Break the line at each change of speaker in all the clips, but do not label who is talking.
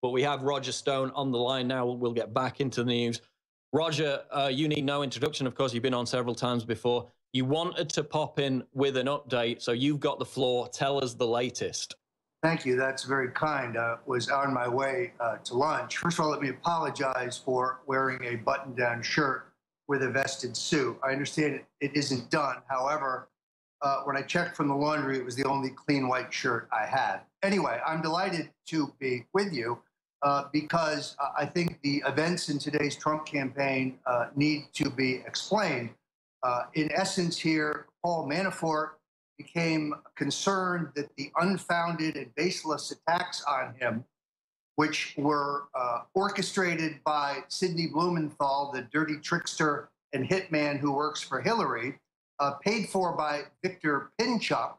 But we have Roger Stone on the line now. We'll get back into the news. Roger, uh, you need no introduction. Of course, you've been on several times before. You wanted to pop in with an update, so you've got the floor. Tell us the latest.
Thank you. That's very kind. I uh, was on my way uh, to lunch. First of all, let me apologize for wearing a button down shirt with a vested suit. I understand it, isn't done. However, uh, when I checked from the laundry, it was the only clean white shirt I had. Anyway, I'm delighted to be with you uh, because I think the events in today's Trump campaign uh, need to be explained. Uh, in essence, here, Paul Manafort became concerned that the unfounded and baseless attacks on him, which were uh, orchestrated by Sidney Blumenthal, the dirty trickster and hitman who works for Hillary, uh, paid for by Viktor Pinchuk,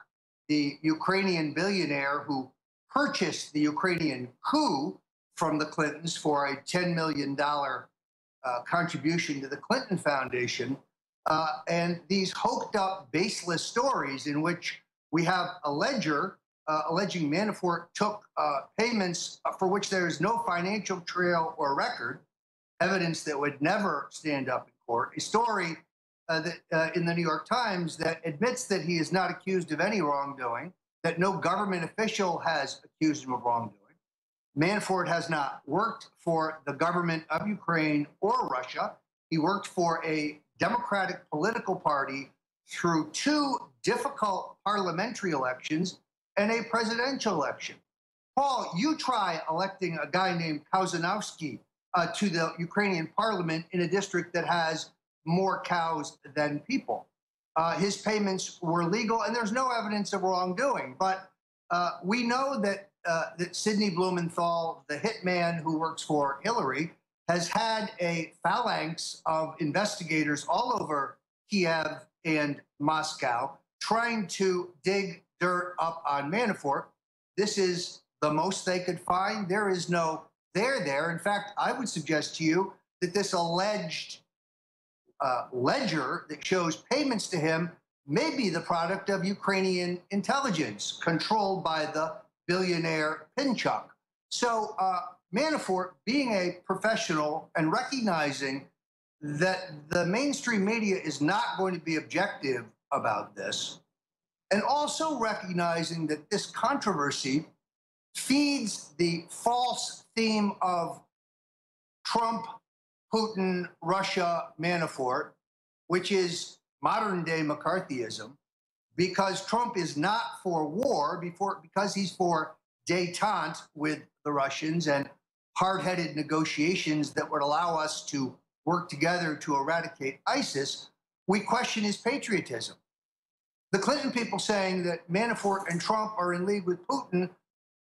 the Ukrainian billionaire who purchased the Ukrainian coup from the Clintons for a $10 million uh, contribution to the Clinton Foundation. Uh, and these hoked up, baseless stories in which we have a ledger uh, alleging Manafort took uh, payments for which there is no financial trail or record, evidence that would never stand up in court, a story uh, that, uh, in the New York Times that admits that he is not accused of any wrongdoing, that no government official has accused him of wrongdoing. Manafort has not worked for the government of Ukraine or Russia. He worked for a Democratic political party through two difficult parliamentary elections and a presidential election. Paul, you try electing a guy named Kauzanovsky uh, to the Ukrainian parliament in a district that has more cows than people. Uh, his payments were legal, and there's no evidence of wrongdoing. But uh, we know that uh, that Sidney Blumenthal, the hitman who works for Hillary, has had a phalanx of investigators all over Kiev and Moscow trying to dig dirt up on Manafort. This is the most they could find. There is no there there. In fact, I would suggest to you that this alleged uh, ledger that shows payments to him may be the product of Ukrainian intelligence controlled by the billionaire Pinchuk. So uh, Manafort, being a professional and recognizing that the mainstream media is not going to be objective about this, and also recognizing that this controversy feeds the false theme of Trump Putin, Russia, Manafort, which is modern day McCarthyism, because Trump is not for war, before, because he's for detente with the Russians and hard headed negotiations that would allow us to work together to eradicate ISIS, we question his patriotism. The Clinton people saying that Manafort and Trump are in league with Putin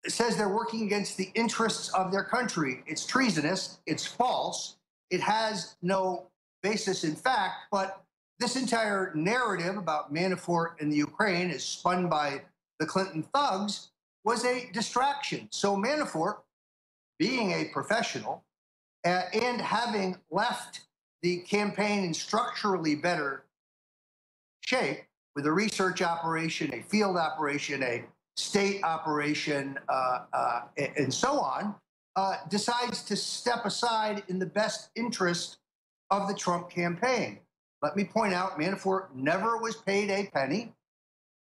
says they're working against the interests of their country. It's treasonous, it's false, it has no basis in fact, but this entire narrative about Manafort and the Ukraine is spun by the Clinton thugs was a distraction. So Manafort, being a professional uh, and having left the campaign in structurally better shape with a research operation, a field operation, a state operation, uh, uh, and so on, uh, decides to step aside in the best interest of the Trump campaign. Let me point out Manafort never was paid a penny.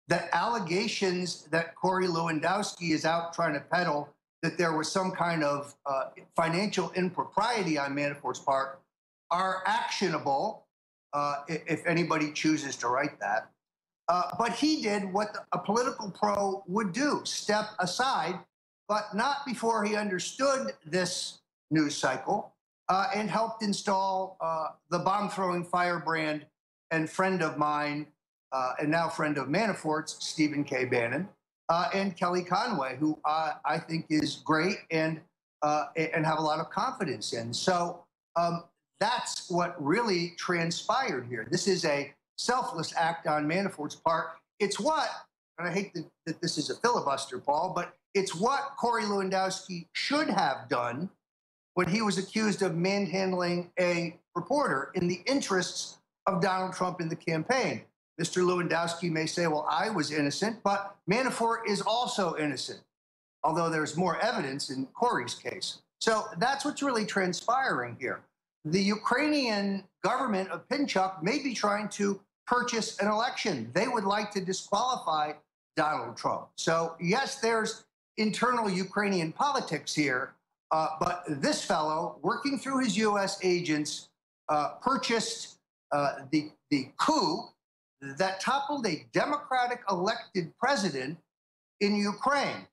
That allegations that Corey Lewandowski is out trying to peddle that there was some kind of uh, financial impropriety on Manafort's part are actionable uh, if anybody chooses to write that. Uh, but he did what a political pro would do step aside but not before he understood this news cycle uh, and helped install uh, the bomb throwing firebrand and friend of mine, uh, and now friend of Manafort's, Stephen K. Bannon, uh, and Kelly Conway, who I think is great and, uh, and have a lot of confidence in. So um, that's what really transpired here. This is a selfless act on Manafort's part. It's what, and I hate that, that this is a filibuster, Paul, but it's what Corey Lewandowski should have done when he was accused of manhandling a reporter in the interests of Donald Trump in the campaign. Mr. Lewandowski may say, well, I was innocent, but Manafort is also innocent. although there's more evidence in Corey's case. So that's what's really transpiring here. The Ukrainian government of Pinchuk may be trying to purchase an election. They would like to disqualify Donald Trump. So, yes, there's internal Ukrainian politics here, uh, but this fellow, working through his U.S. agents, uh, purchased uh, the, the coup that toppled a Democratic elected president in Ukraine.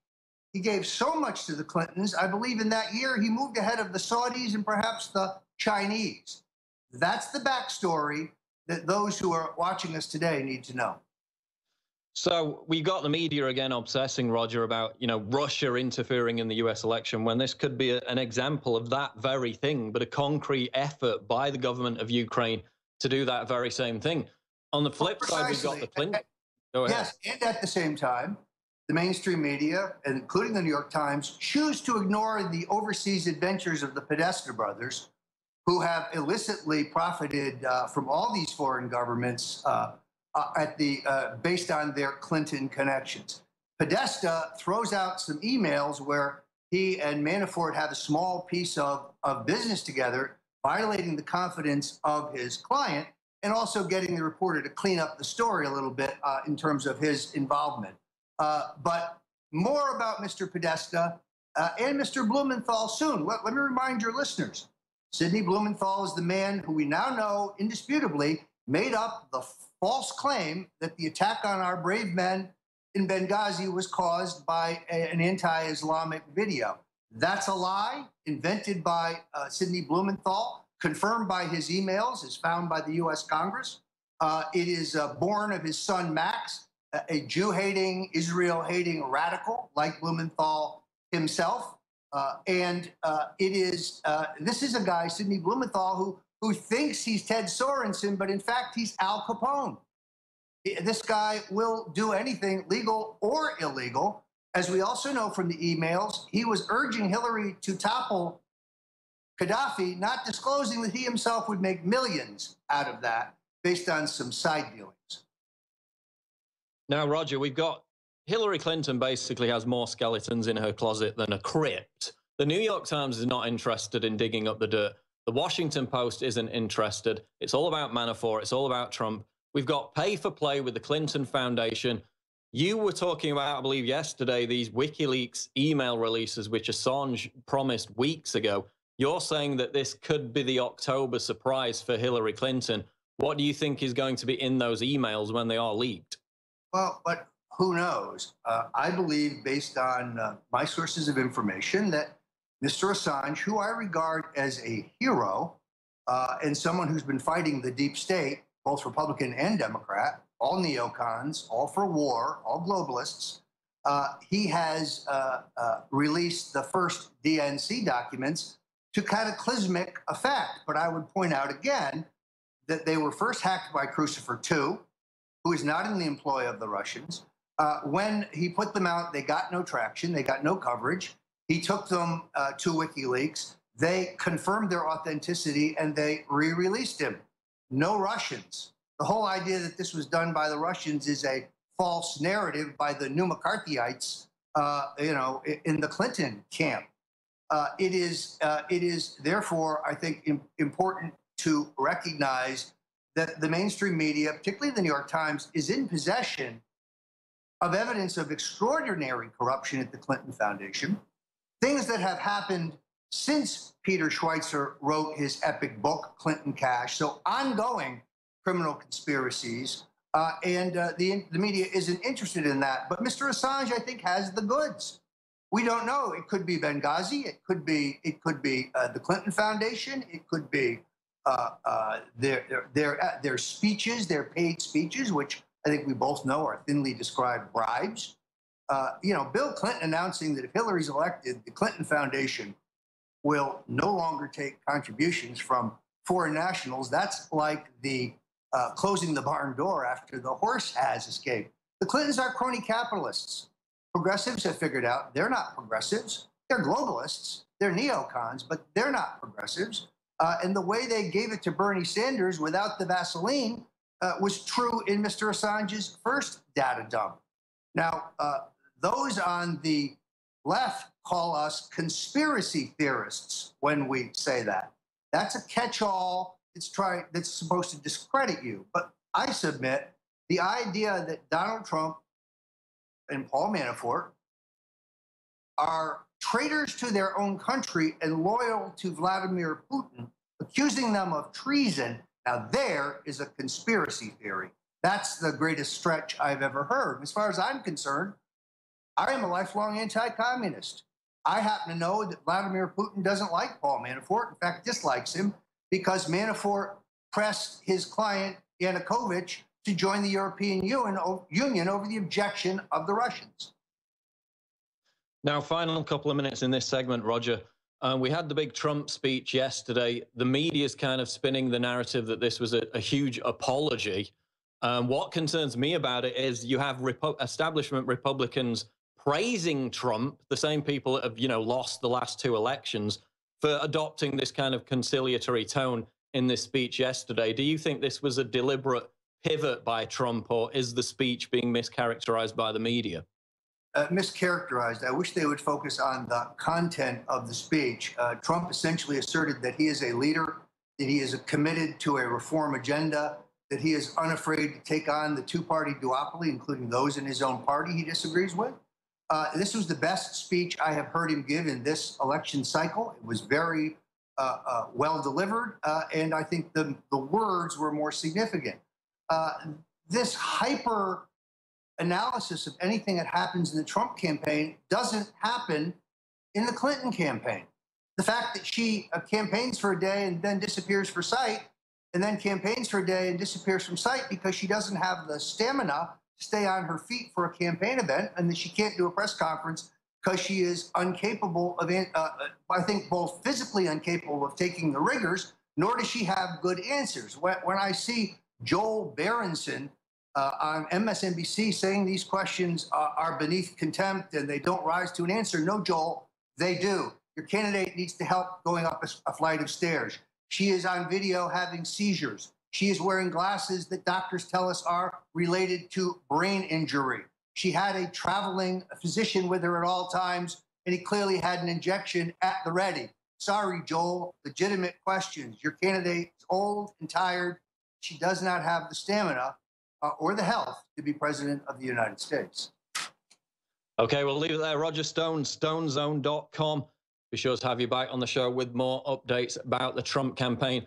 He gave so much to the Clintons. I believe in that year he moved ahead of the Saudis and perhaps the Chinese. That's the backstory that those who are watching us today need to know.
So we got the media again obsessing Roger about you know Russia interfering in the U.S. election when this could be a, an example of that very thing, but a concrete effort by the government of Ukraine to do that very same thing. On the flip well, side, we've got the Clinton.
Yes, and at the same time, the mainstream media, including the New York Times, choose to ignore the overseas adventures of the Podesta brothers, who have illicitly profited uh, from all these foreign governments uh, at the uh, based on their Clinton connections. Podesta throws out some emails where he and Manafort have a small piece of, of business together, violating the confidence of his client, and also getting the reporter to clean up the story a little bit uh, in terms of his involvement. Uh, but more about Mr. Podesta uh, and Mr. Blumenthal soon. Let, let me remind your listeners Sidney Blumenthal is the man who we now know indisputably made up the false claim that the attack on our brave men in Benghazi was caused by a, an anti Islamic video. That's a lie invented by uh, Sidney Blumenthal, confirmed by his emails, is found by the US Congress. Uh, it is uh, born of his son Max, a Jew hating, Israel hating radical like Blumenthal himself. Uh, and uh, it is, uh, this is a guy, Sidney Blumenthal, who, who thinks he's Ted Sorensen, but in fact, he's Al Capone. This guy will do anything legal or illegal. As we also know from the emails, he was urging Hillary to topple Gaddafi, not disclosing that he himself would make millions out of that based on some side dealings.
Now, Roger, we've got Hillary Clinton basically has more skeletons in her closet than a crypt. The New York Times is not interested in digging up the dirt. The Washington Post isn't interested. It's all about Manafort. It's all about Trump. We've got pay for play with the Clinton Foundation. You were talking about, I believe, yesterday, these WikiLeaks email releases, which Assange promised weeks ago. You're saying that this could be the October surprise for Hillary Clinton. What do you think is going to be in those emails when they are leaked?
Well, but who knows? Uh, I believe, based on uh, my sources of information, that Mr. Assange, who I regard as a hero uh, and someone who's been fighting the deep state, both Republican and Democrat, all neocons, all for war, all globalists, uh, he has uh, uh, released the first DNC documents to cataclysmic effect. But I would point out again that they were first hacked by Guccifer II who is not in the employ of the Russians. Uh, when he put them out, they got no traction, they got no coverage. He took them uh, to WikiLeaks. They confirmed their authenticity and they re released him. No Russians. The whole idea that this was done by the Russians is a false narrative by the new McCarthyites, uh, you know, in the Clinton camp. Uh, it is, uh, it is therefore, I think, important to recognize that the mainstream media, particularly the New York Times, is in possession of evidence of extraordinary corruption at the Clinton Foundation, things that have happened since Peter Schweizer wrote his epic book, Clinton Cash. So, ongoing criminal conspiracies. Uh, and uh, the, the media isn't interested in that. But Mr. Assange, I think, has the goods. We don't know. It could be Benghazi. It could be. It could be uh, the Clinton Foundation. It could be uh, uh, their, their, uh, their speeches, their paid speeches, which I think we both know are thinly described bribes. Uh, you know, Bill Clinton announcing that if Hillary's elected, the Clinton Foundation will no longer take contributions from foreign nationals. That's like the uh, closing the barn door after the horse has escaped. The Clintons are crony capitalists. Progressives have figured out they're not progressives. They're globalists. They're neocons, but they're not progressives. Uh, and the way they gave it to Bernie Sanders without the Vaseline uh, was true in Mr. Assange's first data dump. Now, uh, those on the left call us conspiracy theorists when we say that. That's a catch-all. It's try that's supposed to discredit you. But I submit the idea that Donald Trump and Paul Manafort are traitors to their own country and loyal to Vladimir Putin, accusing them of treason. Now, there is a conspiracy theory. That's the greatest stretch I've ever heard. As far as I'm concerned, I am a lifelong anti communist. I happen to know that Vladimir Putin doesn't like Paul Manafort, in fact, dislikes him because Manafort pressed his client Yanukovych to join the European Union over the objection of the Russians.
Now, final couple of minutes in this segment, Roger. Uh, we had the big Trump speech yesterday. The media is kind of spinning the narrative that this was a, a huge apology. Um, what concerns me about it is you have Repo establishment Republicans praising Trump, the same people that have, you know, lost the last two elections, for adopting this kind of conciliatory tone in this speech yesterday. Do you think this was a deliberate pivot by Trump, or is the speech being mischaracterized by the media?
Uh, mischaracterized. I wish they would focus on the content of the speech. Uh, Trump essentially asserted that he is a leader, that he is committed to a reform agenda, that he is unafraid to take on the two party duopoly, including those in his own party he disagrees with. Uh, this was the best speech I have heard him give in this election cycle. It was very uh, uh, well delivered, uh, and I think the, the words were more significant. Uh, this hyper analysis of anything that happens in the Trump campaign doesn't happen in the Clinton campaign. The fact that she uh, campaigns for a day and then disappears for sight, and then campaigns for a day and disappears from sight because she doesn't have the stamina stay on her feet for a campaign event, and she can't do a press conference because she is incapable of, uh, uh, I think, both physically incapable of taking the rigors, nor does she have good answers. When, when I see Joel Benenson uh, on MSNBC saying these questions uh, are beneath contempt and they don't rise to an answer. No, Joel, they do. Your candidate needs to help going up a, a flight of stairs. She is on video having seizures. She is wearing glasses that doctors tell us are related to brain injury. She had a traveling physician with her at all times, and he clearly had an injection at the ready. Sorry, Joel, legitimate questions. Your candidate is old and tired. She does not have the stamina uh, or the health to be president of the United States.
Okay, we'll leave it there. Roger Stone, stonezone.com. Be sure to have you back on the show with more updates about the Trump campaign.